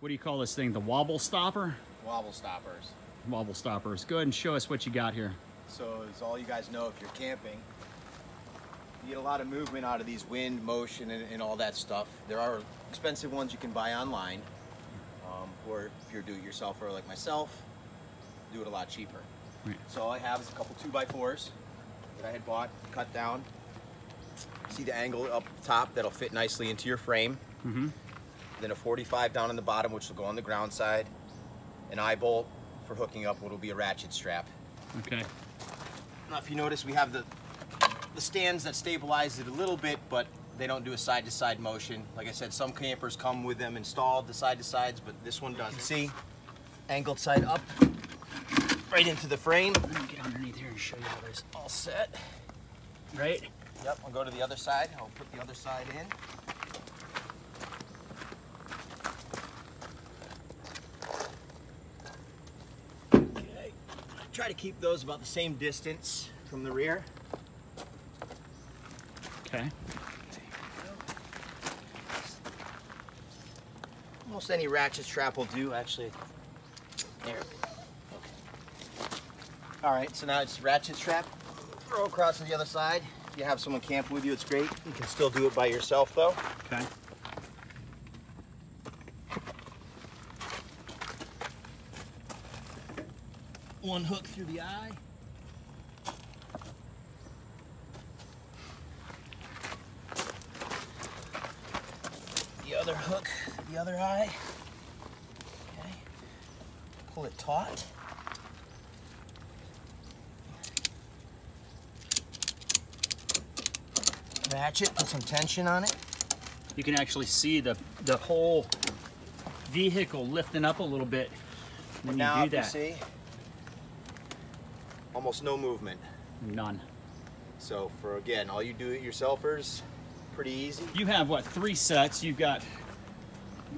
What do you call this thing? The wobble stopper? Wobble stoppers. Wobble stoppers. Go ahead and show us what you got here. So as all you guys know, if you're camping, you get a lot of movement out of these wind, motion, and, and all that stuff. There are expensive ones you can buy online, um, or if you're do-it-yourselfer like myself, do it a lot cheaper. Right. So all I have is a couple two by fours that I had bought, cut down. See the angle up top that'll fit nicely into your frame. Mm-hmm. Then a 45 down on the bottom, which will go on the ground side. An eye bolt for hooking up what will be a ratchet strap. Okay. Now, if you notice, we have the the stands that stabilize it a little bit, but they don't do a side-to-side motion. Like I said, some campers come with them installed, the side-to-sides, but this one doesn't. See, angled side up, right into the frame. I'm gonna get underneath here and show you how this all set. Right? Yep, I'll go to the other side. I'll put the other side in. Try to keep those about the same distance from the rear. Okay. Almost any ratchet strap will do, actually. There. Okay. All right, so now it's ratchet strap. Throw across to the other side. If you have someone camp with you, it's great. You can still do it by yourself, though. Okay. One hook through the eye. The other hook, the other eye. Okay. Pull it taut. Ratchet, put some tension on it. You can actually see the the whole vehicle lifting up a little bit when now you do you that. see, almost no movement. None. So for again, all you do-it-yourselfers, pretty easy. You have what three sets? You've got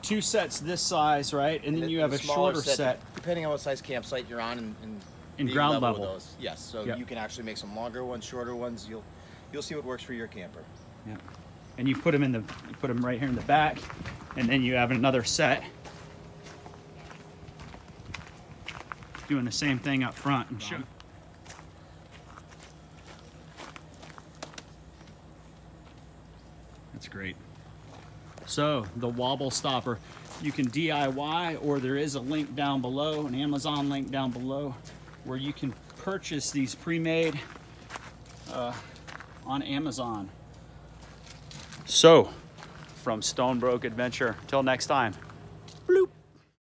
two sets this size, right? And then the- you have the a shorter set. depending on what size campsite you're on and, and In being ground level with level. those. Yes, so Yep. you can actually make some longer ones, shorter ones. You'll you'll see what works for your camper. Yeah. And you put them in the you put them right here in the back, and then you have another set doing the same thing up front and show. That's great. So the wobble stopper, you can DIY, or there is a link down below, an Amazon link down below, where you can purchase these pre-made uh, on Amazon. So, from Stonebroke Adventure, till next time. Bloop.